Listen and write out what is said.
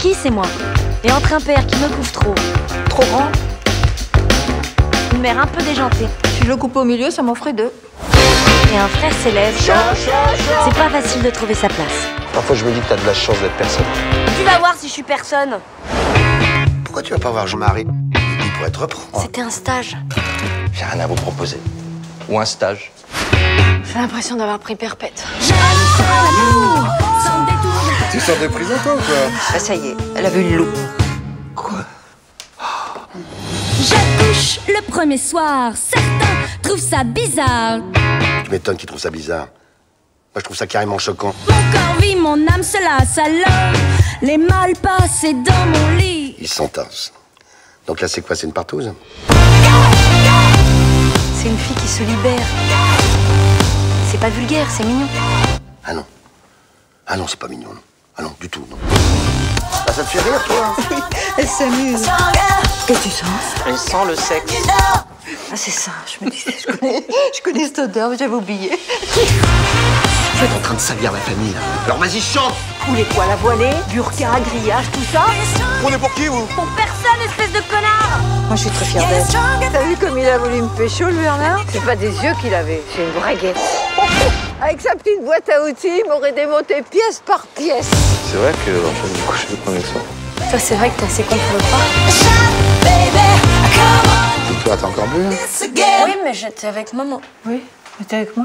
qui c'est moi? Et entre un père qui me couvre trop, Trop grand une mère un peu déjantée Si je le coupe au milieu, ça m'en ferait deux. et un frère s'élève, c'est pas facile de trouver sa place. Parfois, je me dis que t'as de la chance d'être personne. Tu vas voir si je suis personne. Pourquoi tu vas pas voir Jean-Marie? Il pourrait te reprendre. C'était un stage. J'ai rien à vous proposer. Ou un stage. J'ai l'impression d'avoir pris perpète. Tu sors de prison, toi, ou quoi Ah, ça y est, elle a vu le loup. Quoi J'accouche le premier soir. Certains trouvent ça bizarre. Tu m'étonnes qu'ils trouvent ça bizarre. Moi, je trouve ça carrément choquant. Mon corps vit, mon âme se lasse alors. Les mal passés dans mon lit. Ils s'entassent. Donc là, c'est quoi C'est une partouze C'est une fille qui se libère. C'est pas vulgaire, c'est mignon. Ah non. Ah non, c'est pas mignon, non. Ah non, du tout, non. Ah, ça te fait rire, toi Elle s'amuse. Qu'est-ce que tu sens Elle sent le sexe. Ah, c'est ça. Je me disais, je connais, je connais cette odeur, mais j'avais oublié. Vous êtes en train de salir la famille, là. Alors vas-y, chante Ou les poils à voiler, burqa, grillage, tout ça. On est pour qui, vous? Pour personne, espèce de connard Moi, je suis très fière d'elle. T'as vu comme il a voulu me pécho, le Bernard? C'est pas des yeux qu'il avait, c'est une vraie guette. Avec sa petite boîte à outils, il m'aurait démonté pièce par pièce. C'est vrai que Rachel me coucher le premier soir. Toi, c'est vrai que t'es assez con pour le croire. Et toi, t'as encore bu hein Oui, mais j'étais avec maman. Oui, mais t'es avec moi